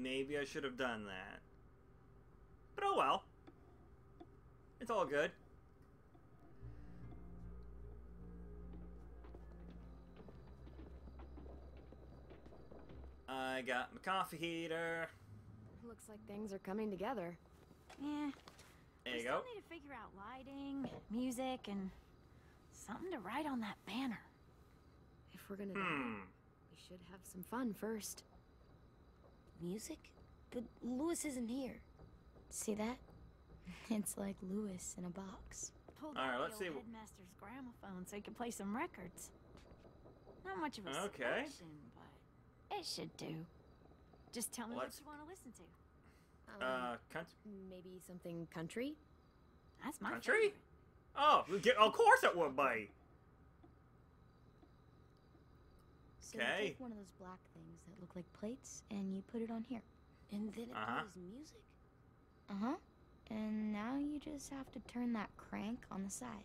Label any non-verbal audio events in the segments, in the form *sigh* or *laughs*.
Maybe I should have done that. But oh well. It's all good. I got my coffee heater. Looks like things are coming together. Yeah. There we you still go. need to figure out lighting, music, and something to write on that banner. If we're gonna Hmm. die, we should have some fun first. Music? But Louis isn't here. See that? *laughs* It's like Louis in a box. Pulled All right, let's see old wh- headmaster's gramophone so he could play some records. Not much of a Okay. selection, but it should do. Just tell me Let's- what you want to listen to. Um, Uh, cunt- maybe something country? That's my Country? favorite. Oh, get- of course it would be. So Okay. you take one of those black things that look like plates and you put it on here. And then it Uh-huh. plays music? Uh-huh. And now you just have to turn that crank on the side.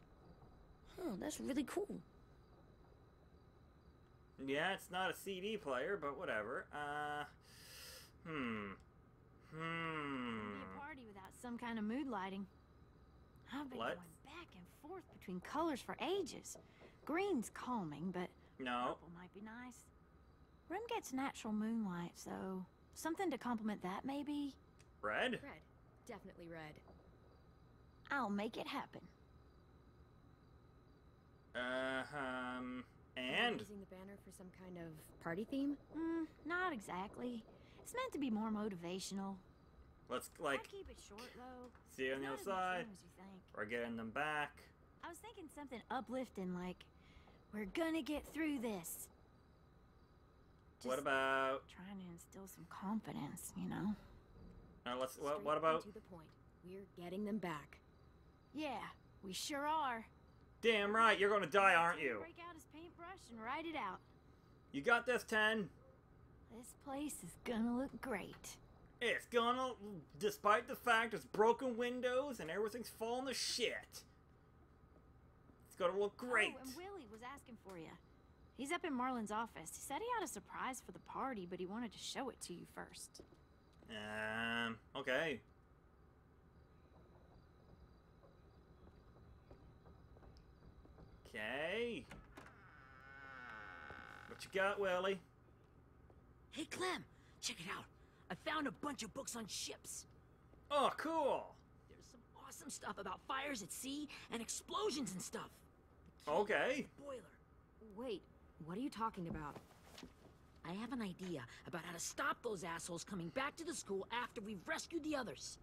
Huh, that's really cool. Yeah, it's not a CD player, but whatever. Uh, hmm. Hmm. Be a party without some kind of mood lighting. I've been Let's- going back and forth between colors for ages. Green's calming, but No. purple might be nice. Room gets natural moonlight, so something to complement that maybe. Red? Red. Definitely red. I'll make it happen. Uh, um, and? using the banner for some kind of party theme? Mm, not exactly. It's meant to be more motivational. Let's, I'll like, keep it short though. see you on the other side. fun as you think. We're getting them back. I was thinking something uplifting like, "We're gonna get through this." what about, trying to instill some confidence, you know? uh, let's, what, what about, To the point. We're getting them back. Yeah, we sure are. damn right, you're gonna die, aren't you? Break out his paintbrush and write it out. You got this, Tenn. This place is gonna look great. It's gonna, despite the fact it's broken windows and everything's falling to shit. It's gonna look great. Oh, and Willy was asking for you. He's up in Marlon's office. He said he had a surprise for the party, but he wanted to show it to you first. Um, okay. Okay. What you got, Willy? Hey, Clem, check it out. I found a bunch of books on ships. Oh, cool. There's some awesome stuff about fires at sea and explosions and stuff. Okay. Boiler. Wait, what are you talking about? I have an idea about how to stop those assholes coming back to the school after we've rescued the others.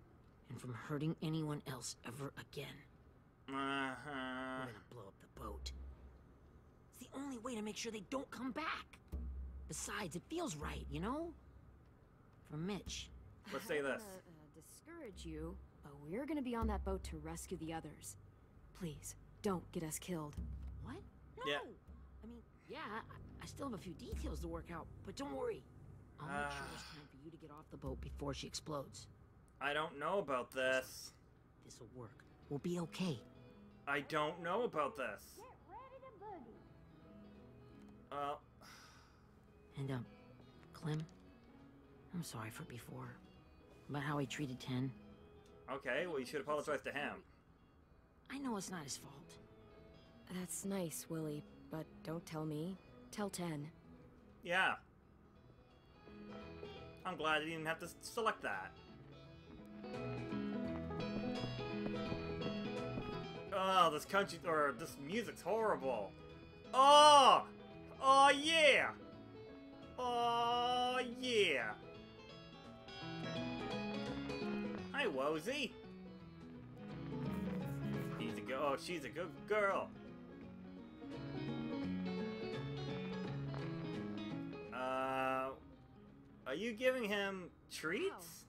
And from hurting anyone else ever again. Uh We're huh. gonna blow up the boat. It's the only way to make sure they don't come back. Besides, it feels right, you know? For Mitch. Let's say this. wanna, uh, discourage you, but we're gonna be on that boat to rescue the others. Please, don't get us killed. What? No! Yeah. I mean, yeah, I, I still have a few details to work out, but don't worry. I'll make sure Ah. there's time for you to get off the boat before she explodes. I don't know about this. This'll work. We'll be okay. I don't know about this. Get ready to boogie. Uh, And, um, Clem, I'm sorry for before. About how he treated Tenn. okay, well, you should apologize to him. I know it's not his fault. That's nice, Willy, but don't tell me. Tell Tenn. Yeah. I'm glad I didn't have to select that. Oh, this country or this music's horrible. Oh, oh yeah, oh yeah. Hi, Wozy. He's a go. Oh, she's a good girl. Uh, are you giving him treats?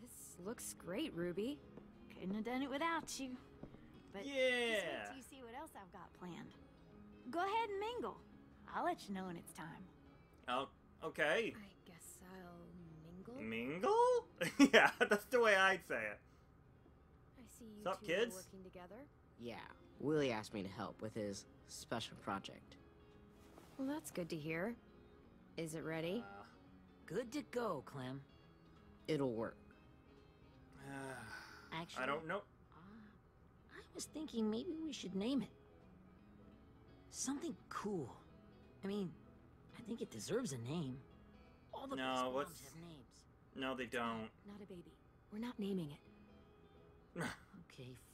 This looks great, Ruby. Couldn't have done it without you. But Yeah. just wait till you see what else I've got planned. Go ahead and mingle. I'll let you know when it's time. Oh, okay. I guess I'll mingle. Mingle? *laughs* yeah, that's the way I'd say it. I see you Sup, two kids? working together. Yeah, Willy asked me to help with his special project. Well, that's good to hear. Is it ready? Uh, Good to go, Clem. it'll work. *sighs* Actually, I don't know. uh, I was thinking maybe we should name it. Something cool. I mean, I think it deserves a name. All the No, best what's- have names. No, they don't. Not a baby. We're not naming it. *laughs* Okay, fine.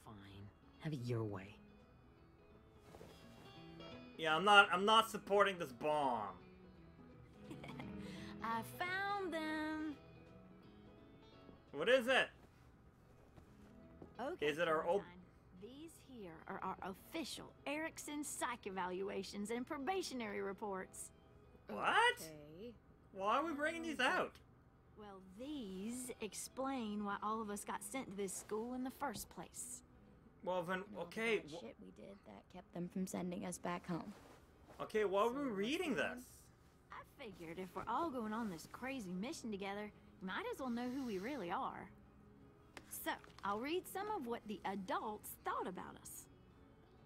Have it your way. yeah, I'm not. I'm not supporting this bomb. *laughs* I found them. What is it? Okay. Is it our old- These here are our official Ericson psych evaluations and probationary reports. What? Okay. Why are we bringing these out? Well, these explain why all of us got sent to this school in the first place. Well, then, And okay, that shit we did that kept them from sending us back home. okay. Why So we reading this? I figured if we're all going on this crazy mission together, you might as well know who we really are. So, I'll read some of what the adults thought about us.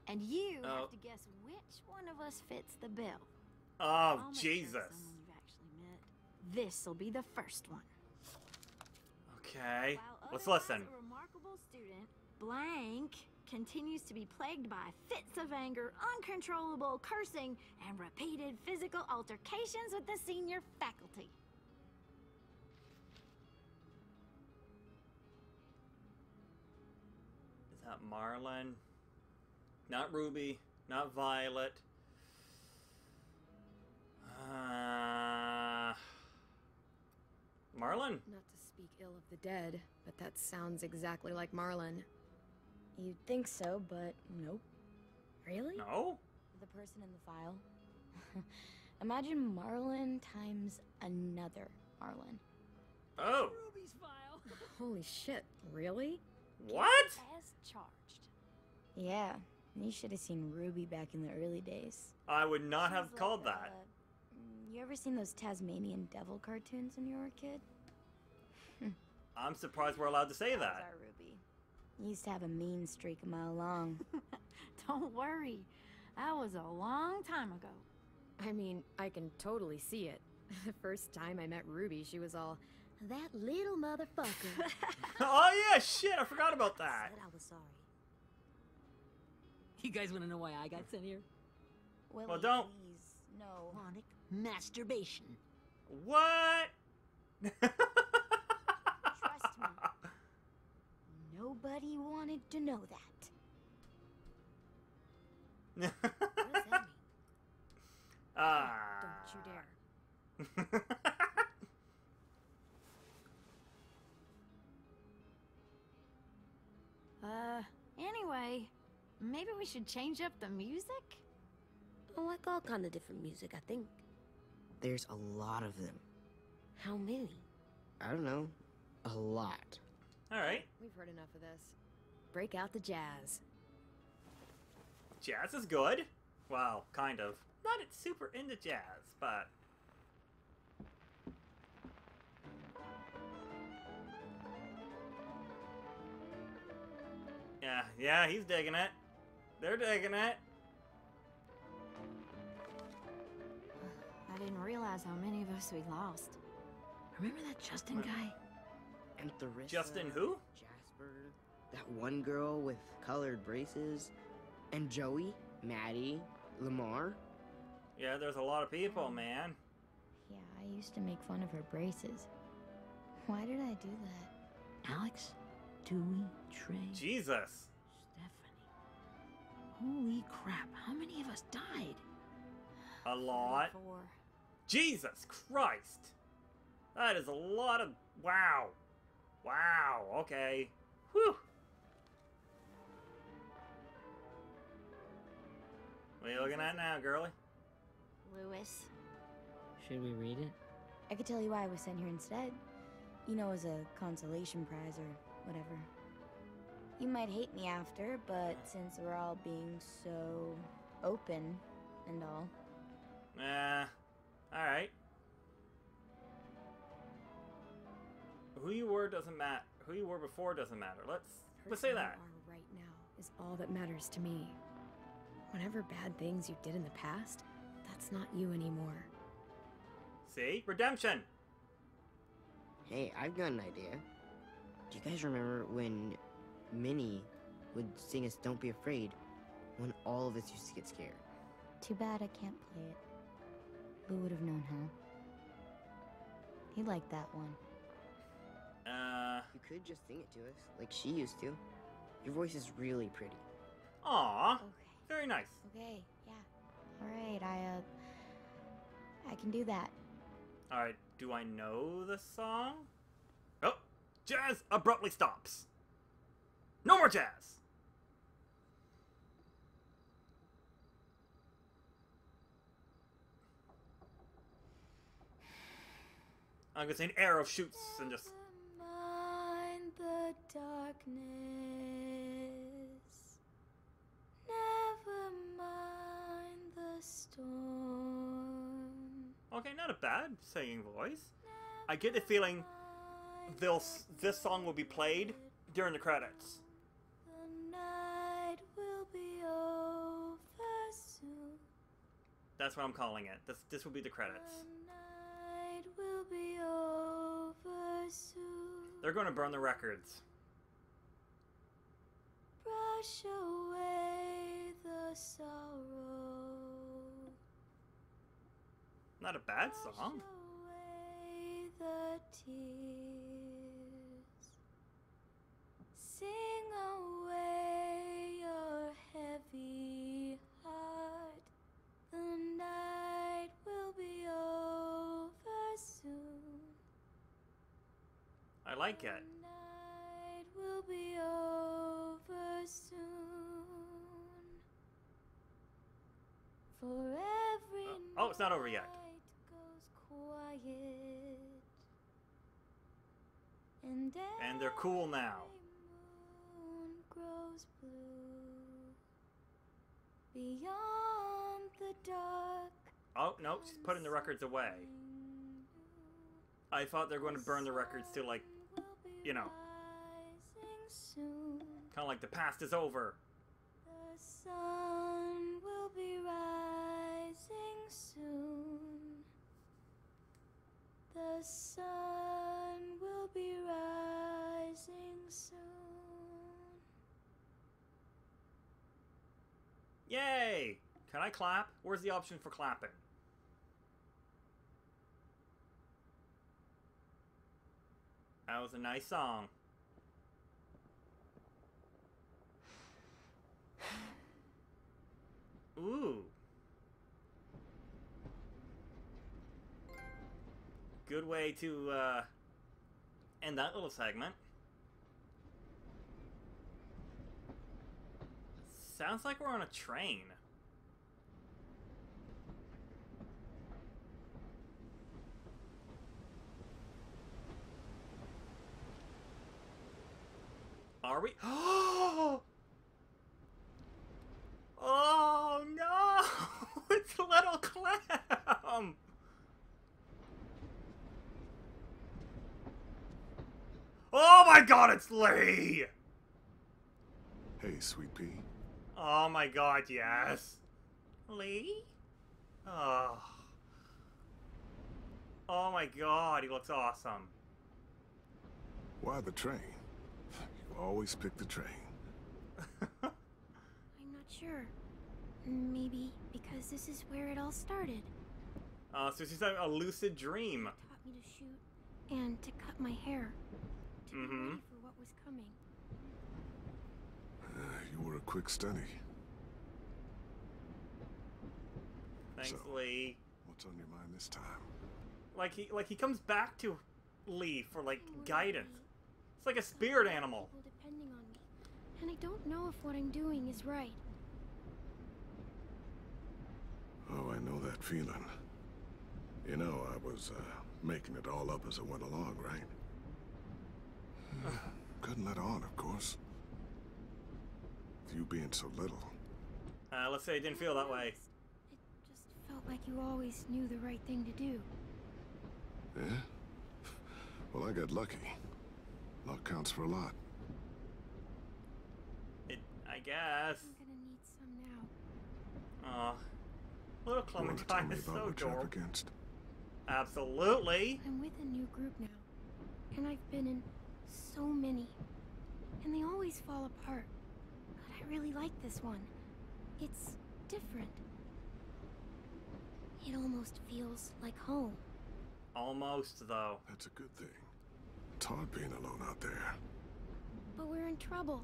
And you Oh. have to guess which one of us fits the bill. Oh, I'll make sure Jesus. someone you've actually met. This'll be the first one. Okay, let's listen. A remarkable student, Blank continues to be plagued by fits of anger, uncontrollable cursing, and repeated physical altercations with the senior faculty. Is that Marlon? Not Ruby. Not Violet. Uh, Marlon? Not to speak ill of the dead, but that sounds exactly like Marlon. You'd think so, but nope. Really? No? The person in the file? *laughs* Imagine Marlon times another Marlon. Oh, Ruby's file. *laughs* Holy shit, really? what? As charged. Yeah, you should have seen Ruby back in the early days. I would not She's have like, called uh, that. mm, you ever seen those Tasmanian devil cartoons when you were a kid? *laughs* I'm surprised we're allowed to say was that. our Ruby. He used to have a mean streak a mile long. Don't worry. That was a long time ago. I mean, I can totally see it. *laughs* The first time I met Ruby, she was all, that little motherfucker. *laughs* *laughs* oh yeah, shit, I forgot about that. Said I was sorry. You guys want to know why I got sent here? Well, don't. Please, no. Chronic masturbation. What? Trust me. Nobody wanted to know that. What does that mean? *laughs* Ah. Don't you dare. *laughs* Uh, anyway, maybe we should change up the music? I like all kind of different music, I think. There's a lot of them. How many? I don't know. A lot. All right, oh, We've heard enough of this. Break out the jazz. jazz is good. Well, kind of. Not super into jazz, but yeah, yeah, he's digging it. They're digging it. I didn't realize how many of us we lost. Remember that Justin guy? And Theresa. Justin, who? Jasper. That one girl with colored braces. And Joey. Maddie. Lamar. Yeah, there's a lot of people, man. Yeah, I used to make fun of her braces. Why did I do that? Alex, Dewey, Trey, Jesus. Stephanie. Holy crap, how many of us died? A lot. Four. Jesus Christ. That is a lot of. Wow. Wow. Okay. Whew. What are you looking at now, girlie? Louis. Should we read it? I could tell you why I was sent here instead. You know, as a consolation prize or whatever. You might hate me after, but since we're all being so open and all, Nah. Alright. Who you were doesn't matter. Who you were before doesn't matter. Let's let's say Person that. You are right now is all that matters to me. Whatever bad things you did in the past, that's not you anymore. See? Redemption. Hey, I've got an idea. Do you guys remember when Minnie would sing us Don't Be Afraid when all of us used to get scared? Too bad I can't play it. Lou would have known how. He liked that one. Uh, You could just sing it to us, like she used to. Your voice is really pretty. aw, Okay. very nice. Okay, yeah. Alright, I, uh. I can do that. Alright, do I know the song? Oh, jazz abruptly stops. No more jazz! *sighs* I'm gonna say an arrow shoots and just. The darkness. Never mind the storm. Okay, not a bad singing voice. I get the feeling they'll this song will be played during the credits. The night will be over soon. That's what I'm calling it. This this will be the credits. The night will be over soon. They're going to burn the records. Brush away the sorrow. Not a bad Wash song. away the tears. Sing away I like it. The night will be over soon. For every uh, Oh, it's not over yet. quiet. And, And they're cool now. moon grows blue. Beyond the dark. Oh no, she's putting the records away. I thought they were going to burn the records to like, you know, kind of like the past is over. The sun will be rising soon. The sun will be rising soon. Yay! Can I clap? Where's the option for clapping? Was a nice song. Ooh. Good way to uh, end that little segment. Sounds like we're on a train. Are we? Oh *gasps* Oh no! *laughs* It's little Clem! Oh my god, it's Lee! Hey, Sweet Pea. Oh my god, yes. Lee? Oh. Oh my god, he looks awesome. Why the train? You always pick the train. *laughs* I'm not sure. Maybe because this is where it all started. Uh, so she's having a lucid dream. Taught me to shoot and to cut my hair. To be Mhm. ready for what was coming. Uh, *sighs* you were a quick study. Thanks, So- Lee. What's on your mind this time? Like he like he comes back to Lee for like guidance. About It's like a spirit animal. Depending on me, and I don't know if what I'm doing is right. Oh, I know that feeling. You know, I was uh, making it all up as I went along, right? *sighs* Couldn't let on, of course. With you being so little. Uh, let's say it didn't feel that way. It just felt like you always knew the right thing to do. Yeah? Well, I got lucky. Luck counts for a lot. It, I guess. I'm gonna need some now. Aw. Little You want to tell Clementine me is so what adorable. against? Absolutely. I'm with a new group now. and I've been in so many, and they always fall apart. But I really like this one. It's different. It almost feels like home. Almost, though. That's a good thing. It's hard being alone out there. But we're in trouble.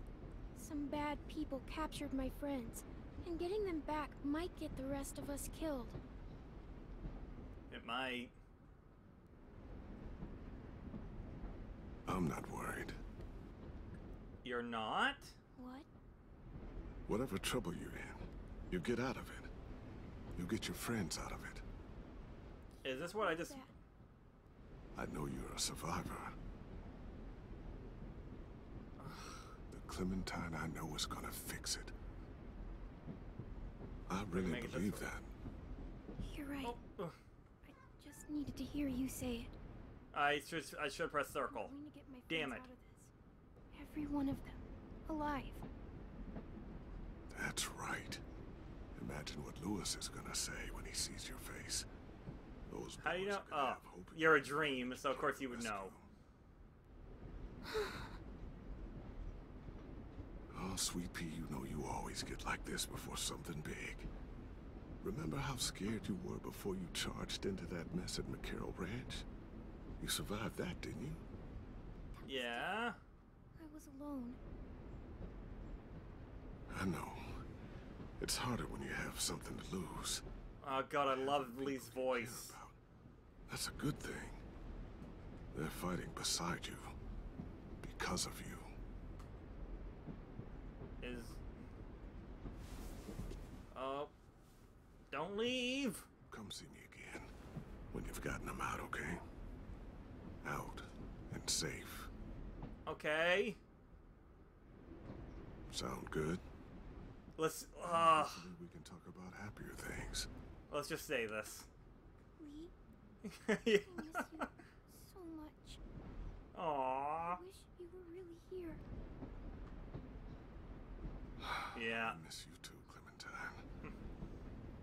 Some bad people captured my friends, and getting them back might get the rest of us killed. It might. I'm not worried. You're not? What? Whatever trouble you're in, you get out of it. You get your friends out of it. Is this what I just. I know you're a survivor. The Clementine I know is gonna fix it. I really Make it this believe that. You're right. Oh. Uh. I just needed to hear you say it. I should I should press I'm circle. going to get my Damn it. out of this. Every one of them. Alive. That's right. Imagine what Louis is gonna say when he sees your face. Those How do you boys know? are Oh, have hope in you're a dream, so of course you would know. *sighs* *sighs* 'em. Oh, sweet pea, you know you always get like this before something big. Remember how scared you were before you charged into that mess at McCarroll Ranch? You survived that, didn't you? Yeah. I was alone. I know. It's harder when you have something to lose. Oh god, I love Lee's voice. That's a good thing. They're fighting beside you. Because of you. Is. Oh. Don't leave. Come see me again. When you've gotten them out, okay? Out and safe. Okay. Sound good? Let's. Uh, Hopefully we can talk about happier things. let's just say this. Lee, yeah. I miss you so much. Aww. I wish you were really here. Yeah. I miss you too, Clementine. *laughs*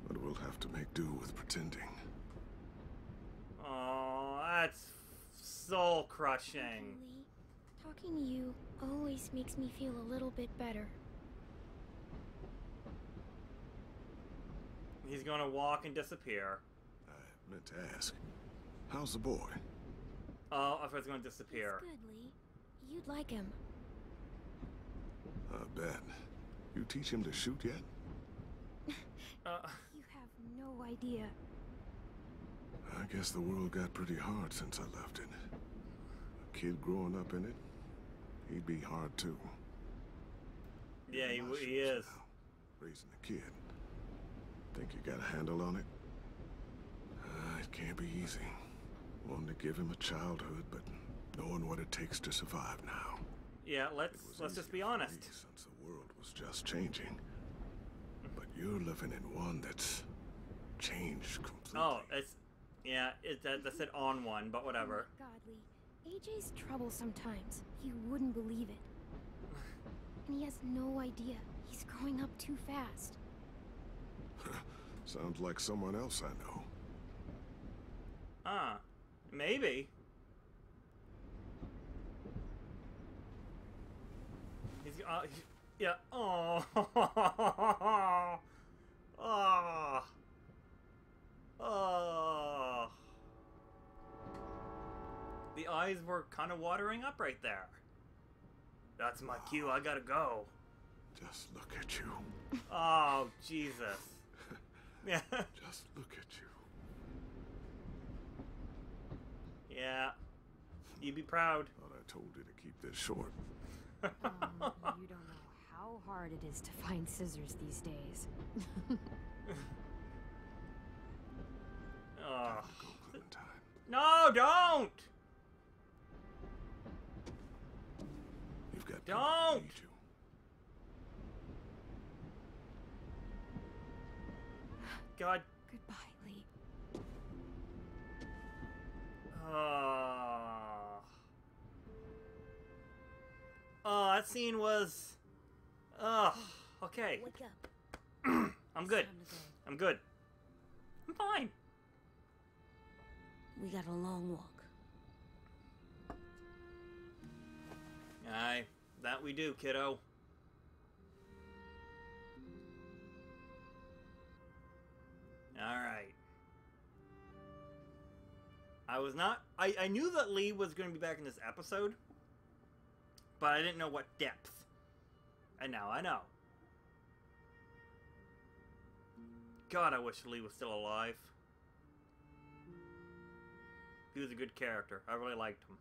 but we'll have to make do with pretending. Oh, that's soul crushing. Talking to you always makes me feel a little bit better. He's gonna walk and disappear. I meant to ask. How's the boy? Oh, I thought he was gonna disappear. He's good, Lee. You'd like him. I bet. You teach him to shoot yet? *laughs* Uh, You have no idea. I guess the world got pretty hard since I left in it. A kid growing up in it, he'd be hard too. yeah, he, he is. now, Raising a kid. Think you got a handle on it? Uh, it can't be easy. Wanting to give him a childhood, but knowing what it takes to survive now. Yeah, let's let's just be honest. Since the world was just changing. But you're living in one that's changed completely. Oh, it's yeah, it that, that said on one, but whatever. Oh my AJ's trouble sometimes. You wouldn't believe it. *laughs* And he has no idea. He's growing up too fast. *laughs* Sounds like someone else I know. Ah, maybe. Uh, yeah. Oh. oh. *laughs* Oh. The eyes were kind of watering up right there. That's my cue. I gotta go. Just look at you. Oh, Jesus. *laughs* Yeah. Just look at you. yeah. You'd be proud. Thought I told you to keep this short. Um, you don't know how hard it is to find scissors these days. *laughs* Oh. Clementine. No, don't! You've got Don't! need you. God. Goodbye, Lee. Oh. Oh, that scene was. Oh, okay. Wake up. *clears throat* I'm good. Go. I'm good. I'm fine. We got a long walk. Aye, that we do, kiddo. Alright. I was not. I, I knew that Lee was going to be back in this episode, but I didn't know what depth. And now I know. God, I wish Lee was still alive. He was a good character. I really liked him.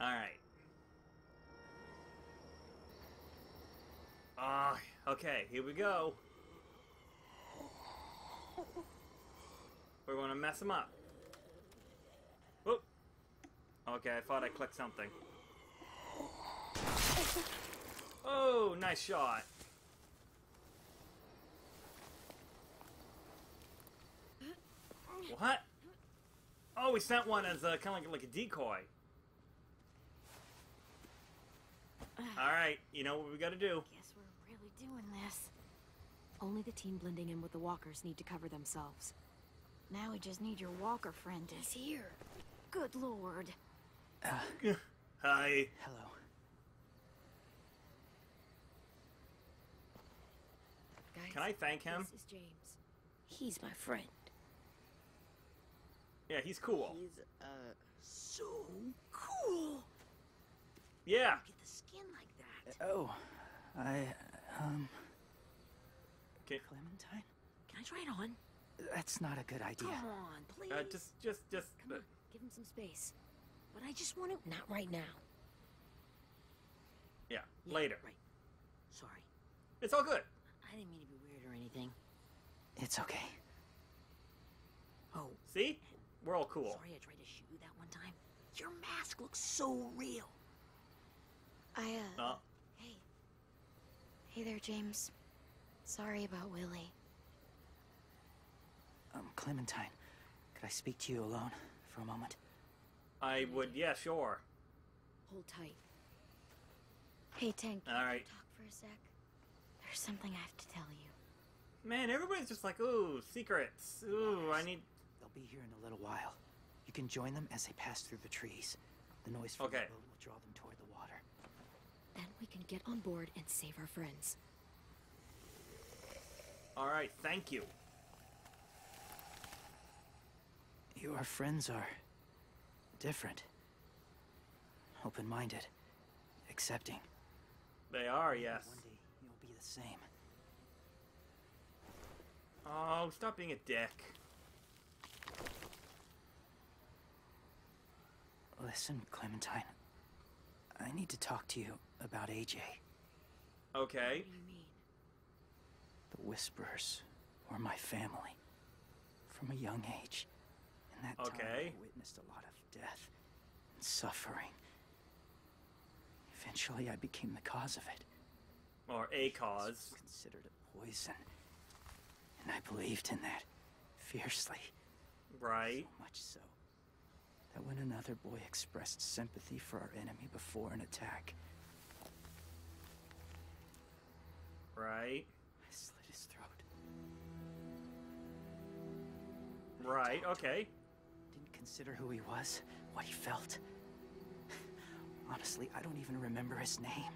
Alright. Ah, okay, here we go. We're gonna mess him up. Okay, I thought I clicked something. Oh, nice shot. What? Oh, we sent one as a, kind of like, a decoy. Alright, you know what we gotta do. Guess we're really doing this. Only the team blending in with the walkers need to cover themselves. Now we just need your walker friend to... He's here. Good lord. Hi. Hello. Guys, Can I thank him? This is James. He's my friend. Yeah, he's cool. He's, uh, So cool. Yeah. Get the skin like that. Oh, I, um, Okay. Clementine? Can I try it on? That's not a good idea. Come on, please. Uh, just, just, just. Come on, give him some space. But I just want to. Not right now. yeah, Yeah, later. Right. Sorry. It's all good. I didn't mean to be weird or anything. It's okay. Oh, See? We're all cool. sorry I tried to shoot you that one time. Your mask looks so real. I, uh. Uh, Hey. Hey there, James. Sorry about Willy. Um, Clementine, could I speak to you alone for a moment? I would, yeah, sure. Hold tight. Hey, Tank. All right. Talk for a sec. There's something I have to tell you. Man, everybody's just like, ooh, secrets. Ooh, I need. They'll be here in a little while. You can join them as they pass through the trees. The noise from Okay. the boat will draw them toward the water. Then we can get on board and save our friends. All right, thank you. Your friends are different. Open-minded. Accepting. They are, yes. One day you'll be the same. Oh, stop being a dick. Listen, Clementine. I need to talk to you about AJ. Okay. What do you mean? The Whisperers were my family. From a young age. In that time, Okay. I witnessed a lot of death and suffering. Eventually, I became the cause of it. Or a cause. was considered a poison. And I believed in that fiercely. Right. So much so that when another boy expressed sympathy for our enemy before an attack, Right. I slit his throat. Right, okay. Didn't consider who he was, what he felt. Honestly, I don't even remember his name.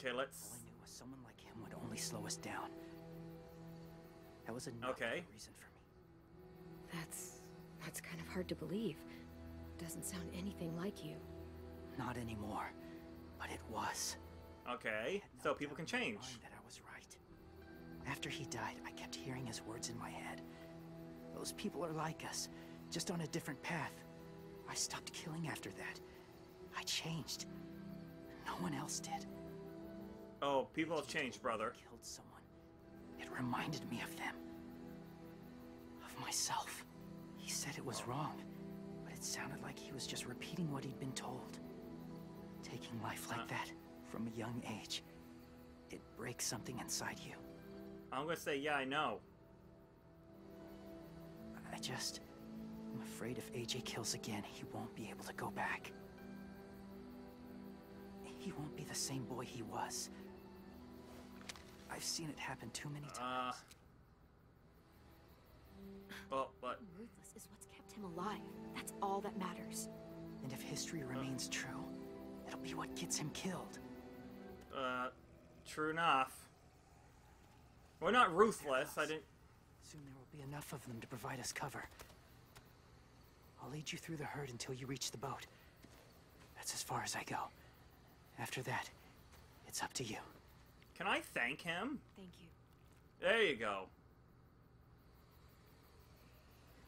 Okay, All let's. All I knew was someone like him would only slow us down. That was enough Okay. a reason for me. That's. that's kind of hard to believe. Doesn't sound anything like you. Not anymore, but it was. Okay, Had so people can in my change. That I was right. After he died, I kept hearing his words in my head. Those people are like us, just on a different path. I stopped killing after that. I changed. No one else did. Oh, people have changed, brother. Killed someone. It reminded me of them. Of myself. He said it was wrong, but it sounded like he was just repeating what he'd been told. Taking life like that from a young age, it breaks something inside you. I'm gonna say, yeah, I know. I just. I'm afraid if AJ kills again, he won't be able to go back. He won't be the same boy he was. I've seen it happen too many Uh. times. *laughs* Well, but. Ruthless is what's kept him alive. That's all that matters. And if history remains true, It'll be what gets him killed. Uh, true enough. We're not ruthless. I didn't. Soon there will be enough of them to provide us cover. I'll lead you through the herd until you reach the boat. That's as far as I go. After that, it's up to you. Can I thank him? Thank you. There you go.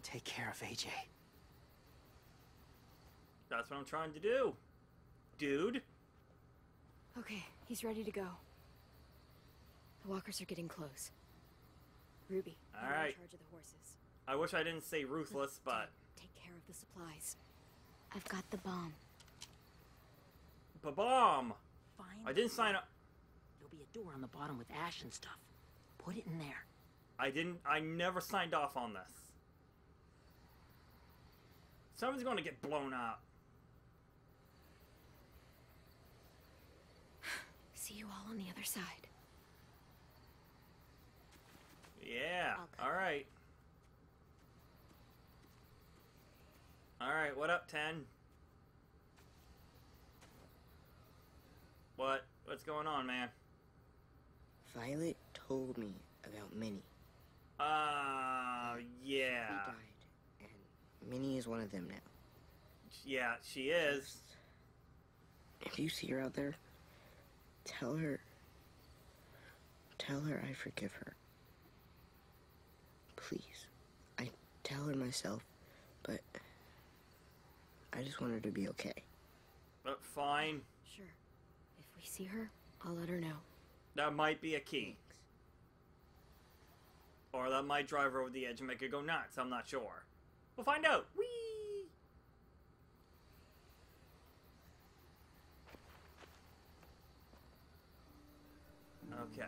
Take care of AJ. That's what I'm trying to do. Dude. Okay, he's ready to go. The walkers are getting close. Ruby, All you're right. in charge of the horses. I wish I didn't say ruthless, but. Take care of the supplies. I've got the bomb. The bomb! Find I didn't sign up. There'll be a door on the bottom with ash and stuff. Put it in there. I didn't. I never signed off on this. Someone's going to get blown up. *sighs* See you all on the other side. Yeah. I'll. All right. All right. What up, Tenn? What? What's going on, man? Violet told me about Minnie. Uh, yeah. She died, and Minnie is one of them now. Yeah, she is. If you see her out there, tell her. Tell her I forgive her. Please. I tell her myself, but I just want her to be okay. But fine. Sure. If we see her, I'll let her know. That might be a key. Or that might drive her over the edge and make her go nuts. I'm not sure. We'll find out. Whee! Okay.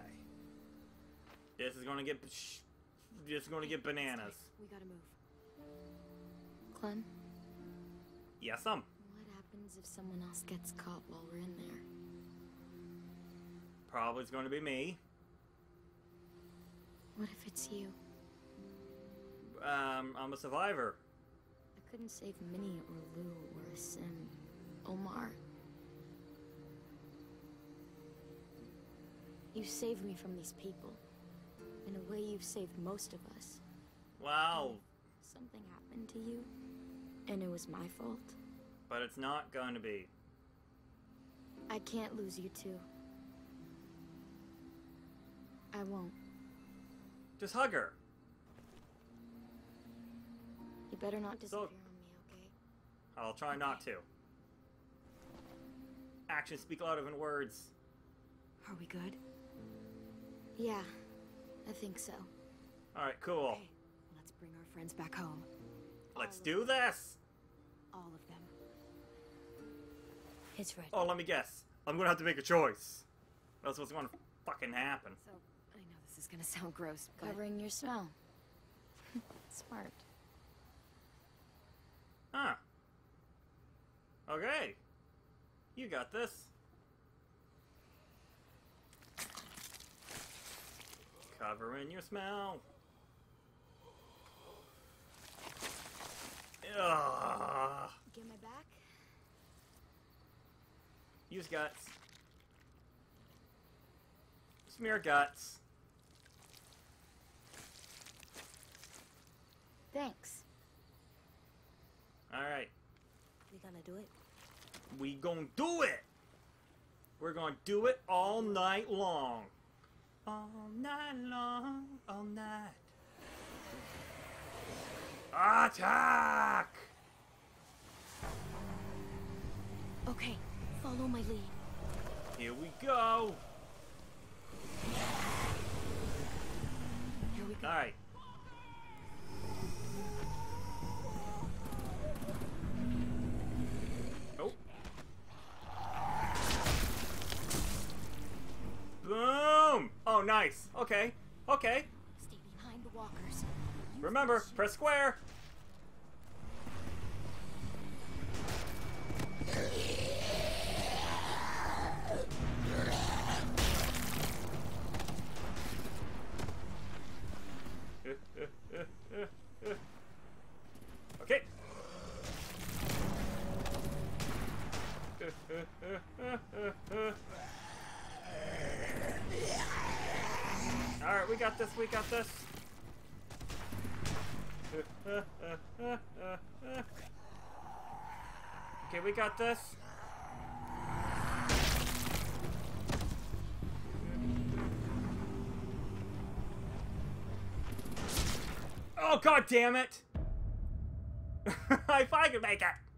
This is gonna get. Sh- this is gonna get bananas. We gotta move. Clem, Yes, um. what happens if someone else gets caught while we're in there? Probably it's gonna be me. What if it's you? Um, I'm a survivor. I couldn't save Minnie or Lou or Sim. Omar. You saved me from these people. In a way, you've saved most of us. Wow. Something happened to you, and it was my fault. But it's not gonna be. I can't lose you too. I won't. Just hug her. You better not So- disappear on me, okay? I'll try not to. Actions speak louder than words. Are we good? Yeah, I think so. Alright, cool. Okay, let's bring our friends back home. Let's do this! All of them. It's ready. Oh, let me guess. I'm gonna have to make a choice. That's what's gonna fucking happen. So, I know this is gonna sound gross, but Covering your smell. *laughs* Smart. Huh. Okay. You got this. Covering your smell. Ugh. get my back. Use guts. Smear guts. Thanks. Alright. We gonna do it? We gonna do it! We're gonna do it all night long. All night long, all night. Attack! Okay, follow my lead. Here we go. Here we go. Alright. Oh. Boom! Oh, nice. Okay. Okay. Stay behind the walkers. Remember, press square. *laughs* okay. *laughs* Alright, we got this, we got this. *laughs* Okay, we got this. Oh god damn it! I thought *laughs* I could make it!